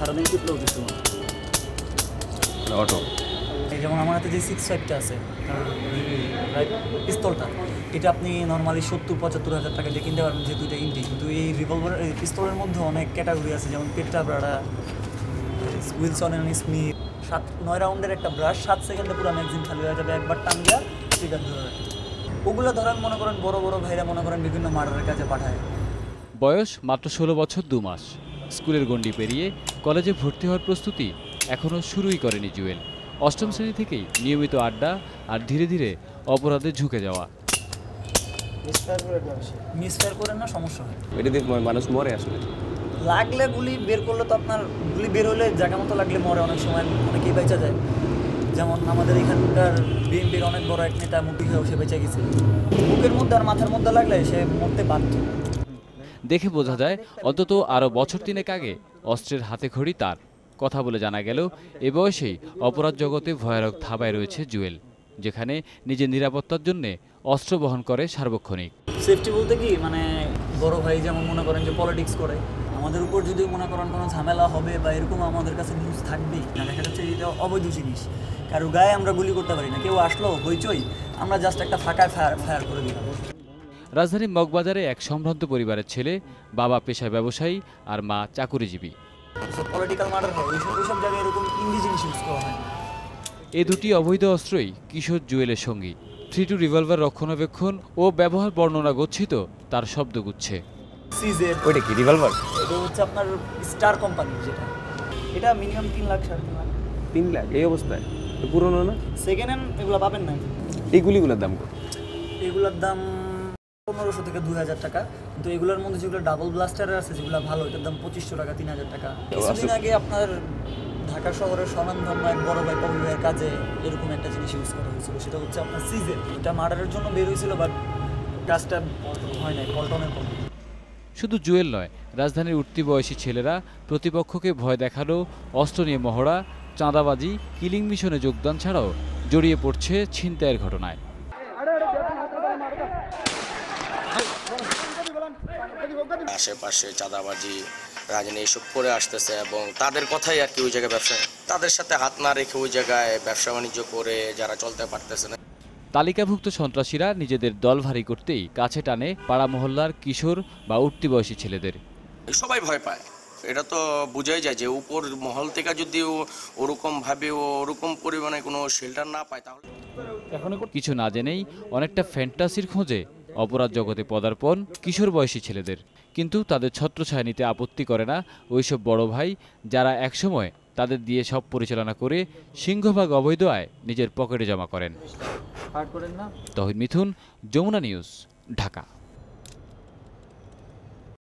সারা টিপলেও কিছু অটো। এই যেমন আমার হাতে যে সিক্স ফাইভটা আছে রাইট পিস্তলটা এটা আপনি নর্মালি সত্তর পঁচাত্তর হাজার টাকা দিয়ে কিনতে পারবেন যে দুইটা ইন্টি কিন্তু এই রিভলভার পিস্তলের মধ্যে অনেক ক্যাটাগরি আছে যেমন Petra Brada Wilson and Smith সাত নয় রাউন্ডের একটা ব্রাশ সাত সেকেন্ডে পুরো ম্যাগজিন খালি হয়ে যাবে একবার টান দিয়া ট্রিগার ধরে রাখে। ওগুলো ধরেন মনে করেন বড় বড় ভাইরা মনে করেন বিভিন্ন মার্ডারের কাছে পাঠায়। বয়স মাত্র ষোলো বছর দু মাস। স্কুলের গণ্ডি পেরিয়ে কলেজে ভর্তি হওয়ার প্রস্তুতি এখনও শুরুই করেনি জুয়েল। অষ্টম শ্রেণি থেকেই নিয়মিত আড্ডা আর ধীরে ধীরে অপরাধে ঝুঁকে যাওয়া। মিসফায়ার করেন না সমস্যা হয়। এটা দিয়ে মানুষ মরে আসলে। লাগলে গুলি বের করলে তো আপনার গুলি বের হলে জায়গা মতো লাগলে মরে অনেক সময় অনেকেই বেঁচে যায়। যেমন আমাদের এখানকার বিএনপির অনেক বড় এক নেতা মুক্তি হয়েও সে বেঁচে গেছে। বুকের মধ্যে আর মাথার মধ্যে লাগলে সে মরতে বাধ্য। দেখে বোঝা যায়, অন্তত আরও বছর তিনেক আগে অস্ত্রের হাতে খড়ি তার। কথা বলে জানা গেল, এ বয়সেই অপরাধ জগতে ভয়ানক থাবায় রয়েছে জুয়েল, যেখানে নিজের নিরাপত্তার জন্য অস্ত্র বহন করে সার্বক্ষণিক। সেফটি বলতে কি মানে বড় ভাই যেমন মনে করেন যে পলিটিক্স করে, আমাদের উপর যদি মনে করেন কোনো ঝামেলা হবে বা এরকম আমাদের কাছে নিউজ থাকবেই না দেখা যাচ্ছে এটা অবৈধ জিনিস। কারও গায়ে আমরা গুলি করতে পারি না, কেউ আসলো, হইচই, আমরা জাস্ট একটা ফাঁকায় ফায়ার ফায়ার করে দিলাম। রাজধানীর মগবাজারে এক সম্ভ্রান্ত পরিবারের ছেলে বাবা পেশায় ব্যবসায়ী আর মা চাকুরিজীবী। এ দুটি অবৈধ অস্ত্রই কিশোর জুয়েলের সঙ্গী। থ্রি টু রিভলভার রক্ষণাবেক্ষণ ও ব্যবহার বর্ণনা গচ্ছিত তার শব্দগুচ্ছে ওইটা কি রিভলভার? এটা হচ্ছে আপনার স্টার কোম্পানি যেটা। এটা মিনিমাম তিন লাখ সাড়ে তিন লাখ। তিন লাখ এই অবস্থায়? পুরোনো না? সেকেন্ড হ্যান্ড এগুলো পাবেন না। এই গুলিগুলোর দাম কত? এগুলোর দাম পনেরোশো থেকে দুই হাজার টাকা। কিন্তু এগুলোর মধ্যে যেগুলো ডাবল ব্লাস্টার আছে যেগুলো ভালো এটার দাম পঁচিশশো টাকা তিন হাজার টাকা। কিছুদিন আগে আপনার ঢাকা শহরের স্বনামধন্য এক বড় ভাই ভাইয়ের কাজে এরকম একটা জিনিস ইউজ করা হয়েছিল সেটা হচ্ছে আপনার সিজেন এটা মার্ডারের জন্য বের হয়েছিল বাট কাজটা হয় নাই পল্টনের পর শুধু জুয়েল নয় রাজধানীর উঠতি বয়সী ছেলেরা প্রতিপক্ষকে ভয় দেখানো অস্ত্র নিয়ে মহড়া চাঁদাবাজি কিলিং মিশনে যোগদান ছাড়াও জড়িয়ে পড়ছে ছিনতাইয়ের ঘটনায়। আশেপাশে চাঁদাবাজি রাজনীতি এসব করে আসতেছে এবং তাদের কথাই আর কি ওই জায়গায় ব্যবসা তাদের সাথে হাত না রেখে ওই জায়গায় ব্যবসা বাণিজ্য করে যারা চলতে পারতেছে না। তালিকাভুক্ত সন্ত্রাসীরা নিজেদের দল ভারী করতেই কাছে টানে পাড়া মহল্লার কিশোর বা উঠতি বয়সী ছেলেদের। সবাই ভয় পায়। এটা তো বোঝাই যায় যে উপর মহল থেকে যদি ও ওরকম ভাবে ও ওরকম পরিমাণে কোনো শেল্টার না পায় তাহলে কিছু না জেনেই অনেকটা ফ্যান্টাসির খোঁজে অপরাধ জগতে পদার্পণ কিশোর বয়সী ছেলেদের। কিন্তু তাদের ছত্রছায়া নিতে আপত্তি করে না ওইসব বড় ভাই যারা একসময় তাদের দিয়ে সব পরিচালনা করে সিংহভাগ অবৈধ আয় নিজের পকেটে জমা করেন। তহিদ মিথুন যমুনা নিউজ ঢাকা।